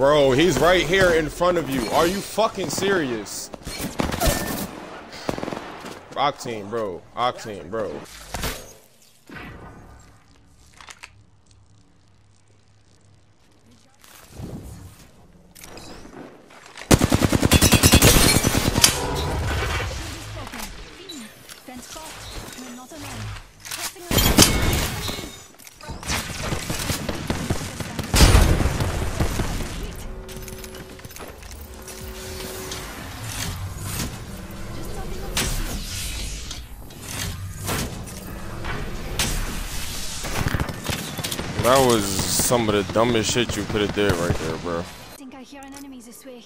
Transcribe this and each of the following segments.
Bro, he's right here in front of you. Are you fucking serious? Octane, bro. Octane, bro. That was some of the dumbest shit you put it there right there, bro. think I hear an enemy this way.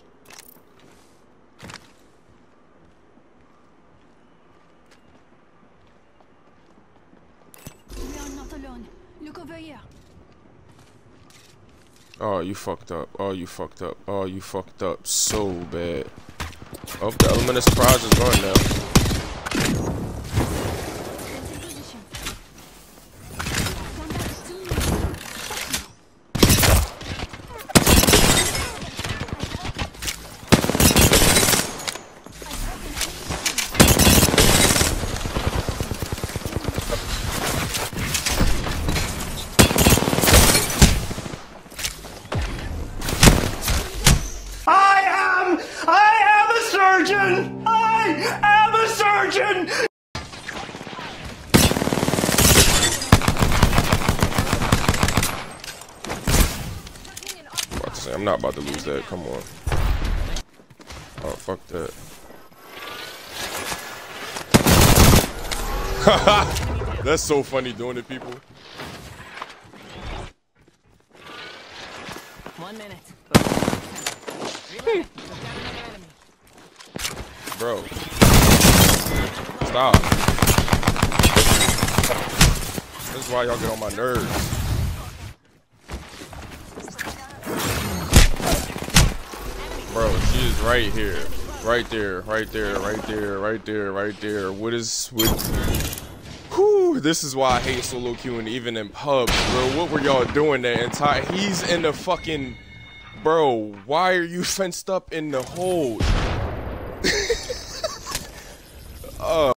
We are not alone. Look over here. Oh, you fucked up. Oh, you fucked up. Oh, you fucked up so bad. Oh, the element of surprise is gone now. Fence in position. Come back to me. I am, I am a surgeon. I am a surgeon. About to say, I'm not about to lose that. Come on. Oh, fuck that. That's so funny doing it, people. One minute. Bro. Stop. This is why y'all get on my nerves. Bro, she is right here. Right there, right there, right there, right there, right there. What is with Whew, this is why I hate solo queuing even in pubs, bro. What were y'all doing that entire he's in the fucking Bro, why are you fenced up in the hole? Oh.